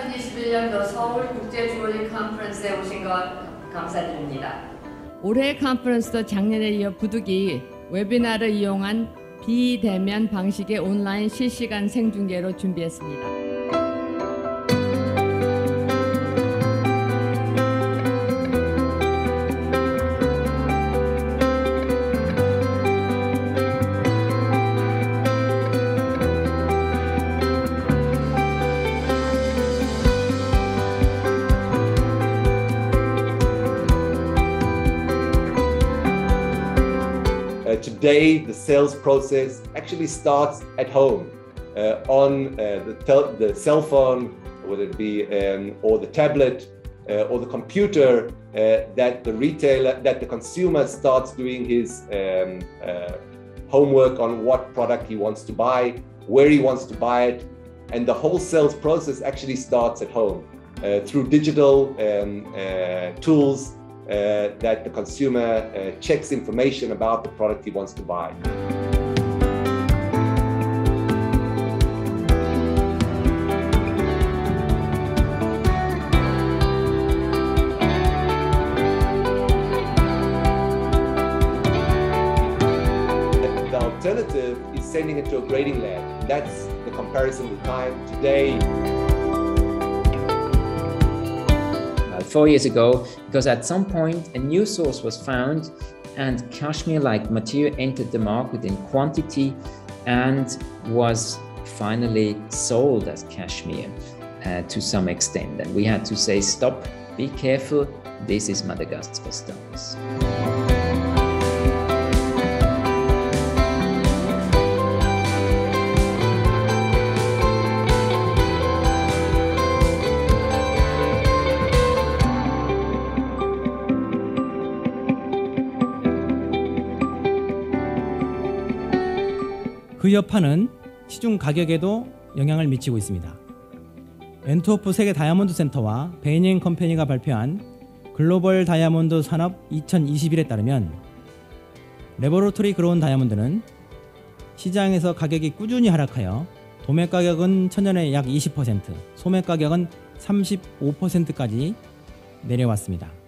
2021년도 서울 국제 주얼리 컨퍼런스에 오신 것 감사드립니다. 올해 컨퍼런스도 작년에 이어 부득이 웨비나를 이용한 비대면 방식의 온라인 실시간 생중계로 준비했습니다. Uh, today, the sales process actually starts at home uh, on uh, the, tel- the cell phone, whether it be um, or the tablet uh, or the computer, uh, that the retailer, that the consumer starts doing his um, homework on what product he wants to buy, where he wants to buy it, and the whole sales process actually starts at home uh, through digital um, uh, tools uh, that the consumer uh, checks information about the product he wants to buy. The alternative is sending it to a grading lab. That's the comparison with time today. Four years ago because at some point a new source was found and Kashmir like material entered the market in quantity and was finally sold as Kashmir uh, to some extent. And we had to say stop be careful this is madagascar stones 그 여파는 시중 가격에도 영향을 미치고 있습니다. 엔트워프 세계 다이아몬드 센터와 베이닝 컴퍼니가 발표한 글로벌 다이아몬드 산업 2021에 따르면 레버로토리 그로운 다이아몬드는 시장에서 가격이 꾸준히 하락하여 도매 가격은 천년에 약 20%, 소매 가격은 35%까지 내려왔습니다.